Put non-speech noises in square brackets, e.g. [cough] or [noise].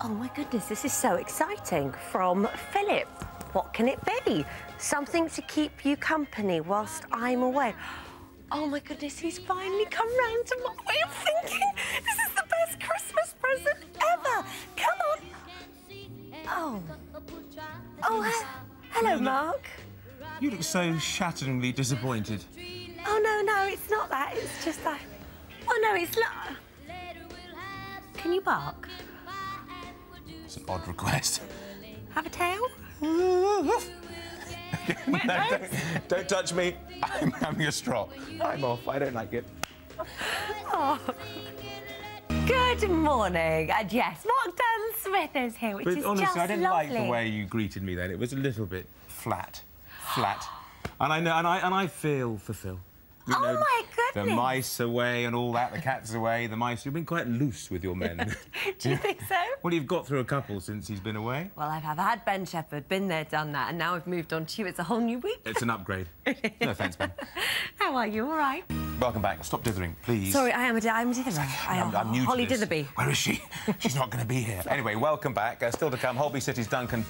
Oh my goodness, this is so exciting. From Philip. What can it be? Something to keep you company whilst I'm away. Oh my goodness, he's finally come round to my way of thinking. This is the best Christmas present ever. Come on. Oh. Oh, he- hello, Mark. You look so shatteringly disappointed. Oh, no, no, it's not that. It's just that. Oh, no, it's not. Can you bark? It's an odd request. Have a tail? [laughs] no, don't, don't touch me. I'm having a strop. I'm off. I don't like it. Oh. Good morning. And yes, Mark Durden Smith is here, which But is honestly, just I didn't lovely. like the way you greeted me then. It was a little bit flat. Flat. And I know, and I, and I feel for Phil. You Oh, know, my The mice away and all that, the cat's away, the mice. You've been quite loose with your men. [laughs] [laughs] Do you think so? well, you've got through a couple since he's been away. Well, I've, I've had Ben Shepherd, been there, done that, and now I've moved on to you. It's a whole new week. It's an upgrade. [laughs] no offence, Ben. How are you? All right? Welcome back. Stop dithering, please. Sorry, I am a, I'm a ditherer. I am I'm, new Holly. Ditherby. Where is she? She's not going to be here. Anyway, welcome back. Uh, still to come, Holby City's Duncan